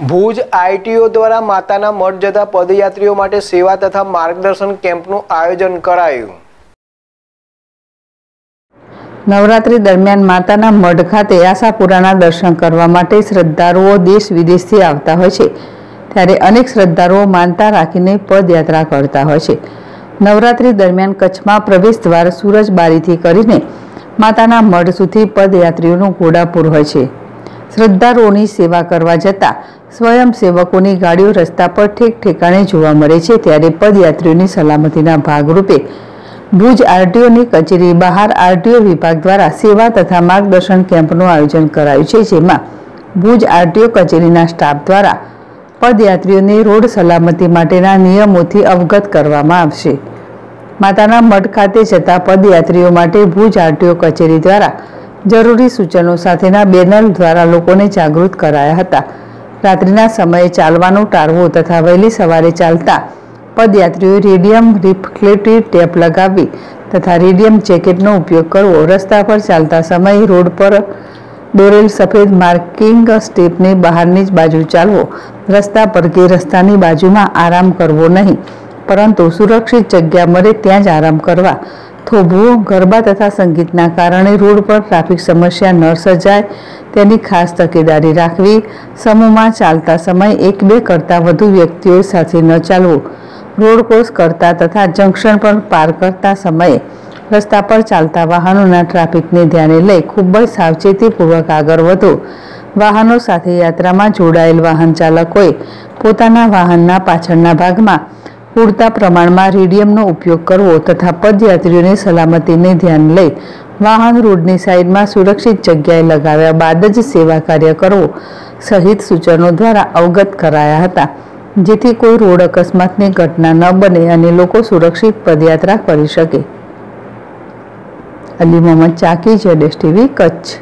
Bhuj ITO દ્વારા માતાના મઠ જતા પદયાત્રીઓ માટે સેવા તથા માર્ગદર્શન કેમ્પનું આયોજન કરાયું. નવરાત્રી દરમિયાન માતાના મઢ ખાતે આશાપુરાના દર્શન કરવા માટે શ્રદ્ધાળુઓ દેશ વિદેશથી આવતા હોય છે. ત્યારે અનેક શ્રદ્ધાળુઓ માનતા રાખીને પદયાત્રા કરતા હોય છે. નવરાત્રી દરમિયાન કચ્છમાં પ્રવેશ દ્વાર સુરજબારીથી કરીને માતાના મઢ સુધી પદયાત્રીઓનું ઘોડાપુર હોય છે. શ્રદ્ધાળુઓની સેવા કરવા જતા સ્વયંસેવકોની ગાડીઓ રસ્તા પર ઠેક ઠેકાણે જોવા મળે છે ત્યારે પદયાત્રીઓની સલામતીના ભાગરૂપે ભુજ આરટીઓની કચેરી બહાર આરટીઓ વિભાગ દ્વારા સેવા તથા માર્ગદર્શન કેમ્પનું આયોજન કરાયું છે, જેમાં ભુજ આરટીઓ કચેરીના સ્ટાફ દ્વારા પદયાત્રીઓને રોડ સલામતી માટેના નિયમોથી અવગત કરવામાં આવશે. માતાના મઠ ખાતે જતા પદયાત્રીઓ માટે ભુજ આરટીઓ કચેરી દ્વારા જરૂરી સૂચનો સાથેના બેનર દ્વારા લોકોને જાગૃત કરાયા હતા. રાત્રિના સમયે ચાલવાનું ટાળવું તથા વહેલી સવારે ચાલતા પદયાત્રીઓએ રેડિયમ રિફ્લેક્ટિવ ટેપ લગાવવી તથા રેડિયમ જેકેટનો ઉપયોગ કરવો. રસ્તા પર ચાલતા સમયે રોડ પર દોરેલ સફેદ માર્કિંગ સ્ટેપની બહારની જ બાજુ ચાલવો. રસ્તા પર કે રસ્તાની બાજુમાં આરામ કરવો નહીં, પરંતુ સુરક્ષિત જગ્યા મળે ત્યાં જ આરામ કરવા. થોભવું ગરબા તથા સંગીતના કારણે રોડ પર ટ્રાફિક સમસ્યા ન સર્જાય, તેની ખાસ તકેદારી રાખવી, સમૂહમાં ચાલતા સમયે એક બે કરતાં વધુ વ્યક્તિઓ સાથે ન ચાલવું, રોડ ક્રોસ કરતા તથા જંકશન પર પાર કરતા સમયે રસ્તા પર ચાલતા વાહનોના ટ્રાફિકને ધ્યાને લઈ ખૂબ જ સાવચેતીપૂર્વક આગળ વધો. વાહનો સાથે યાત્રામાં જોડાયેલ વાહન ચાલકોએ પોતાના વાહનના પાછળના ભાગમાં પૂરતા પ્રમાણમાં રેડિયમનો ઉપયોગ કરવો તથા પદયાત્રીઓની સલામતીને ધ્યાન લઈ વાહન રોડની સાઈડમાં સુરક્ષિત જગ્યાએ લગાવ્યા બાદ જ સેવા કાર્ય કરવો સહિત સૂચનો દ્વારા અવગત કરાયા હતા, જેથી કોઈ રોડ અકસ્માતની ઘટના ન બને અને લોકો સુરક્ષિત પદયાત્રા કરી શકે. અલી મોહમ્મદ ચાકી જેડેશ ટીવી, કચ્છ.